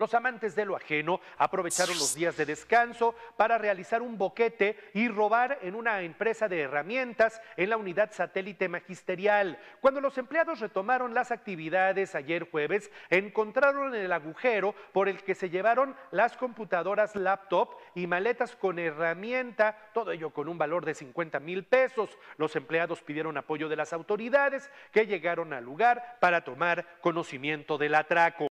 Los amantes de lo ajeno aprovecharon los días de descanso para realizar un boquete y robar en una empresa de herramientas en la unidad satélite magisterial. Cuando los empleados retomaron las actividades ayer jueves, encontraron el agujero por el que se llevaron las computadoras laptop y maletas con herramienta, todo ello con un valor de 50 mil pesos. Los empleados pidieron apoyo de las autoridades que llegaron al lugar para tomar conocimiento del atraco.